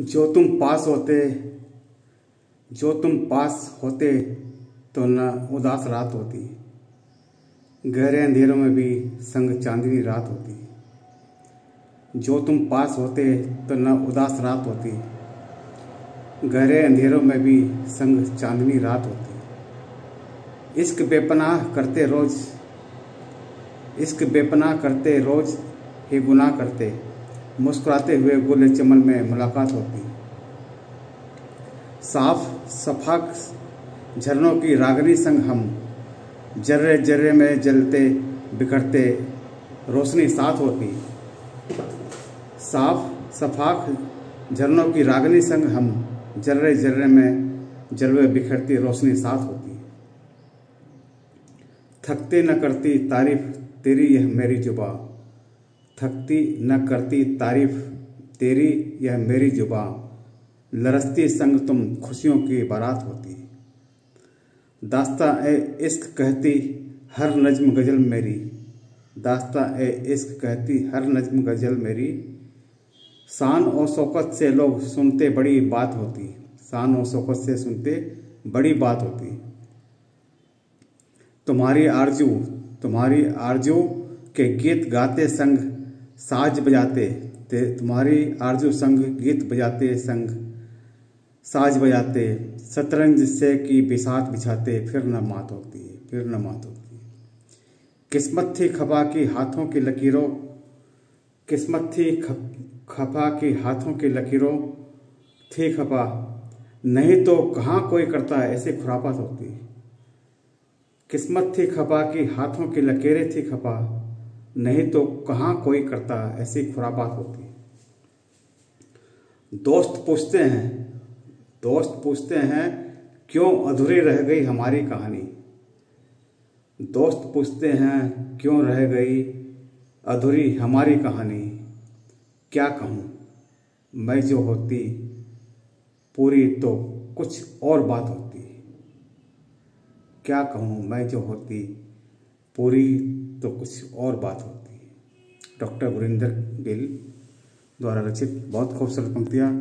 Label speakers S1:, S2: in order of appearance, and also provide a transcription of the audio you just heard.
S1: जो तुम पास होते, जो तुम पास होते तो न उदास रात होती। गहरे अंधेरों में भी संग चांदनी रात होती। जो तुम पास होते तो न उदास रात होती। गहरे अंधेरों में भी संग चांदनी रात होती। इश्क बेपनाह करते रोज, इश्क बेपनाह करते रोज ही गुनाह करते। मुस्कुराते हुए गुल चमन, में मुलाकात होती साफ़, सफाक झरनों की रागनी संग हम जर्रे जर्रे में जलते, बिखरते, रोशनी साथ होती साफ़, सफाक झरनों की रागनी संग हम जर्रे जर्रे में जलवे, बिखरती, रोशनी साथ होती थकते न करती तारीफ़, तेरी यह मेरी जुबा। थकती न करती तारीफ़, तेरी यह मेरी जुबा लरसती संग तुम खुशियों की बारात होती। दास्ता ए इश्क कहती हर नज्म गज़ल मेरी। दास्ता ए इश्क कहती हर नज्म गज़ल मेरी। शान और शौकत से लोग सुनते बड़ी बात होती। शान और शौकत से सुनते बड़ी बात होती। तुम्हारी आरज़ू तुम्हारी आरज़ू के गीत गाते संग साज बजाते, ते तुम्हारी आरज़ू संग गीत बजाते संग। साज बजाते शतरंज से कि बिसात बिछाते, फिर न मात होती है, फिर न मात होती है। किस्मत थी खपा की हाथों की लकीरों, किस्मत थी खपा की हाथों की लकीरों, थी खपा। नहीं तो कहाँ कोई करता ऐसी खुरापात होती किस्मत थी खपा की हाथों की लकीरें थी खपा। नहीं तो कहाँ कोई करता ऐसी खुराबात होती दोस्त पूछते हैं, दोस्त पूछते हैं, क्यों अधूरी रह गई हमारी कहानी? दोस्त पूछते हैं, क्यों रह गई अधूरी हमारी कहानी? क्या कहूँ? मैं जो होती, पूरी तो कुछ और बात होती। क्या कहूँ? मैं जो होती पूरी तो कुछ और बात होती है। डॉक्टर गुरिंदर गिल द्वारा रचित बहुत खूबसूरत पंक्तियाँ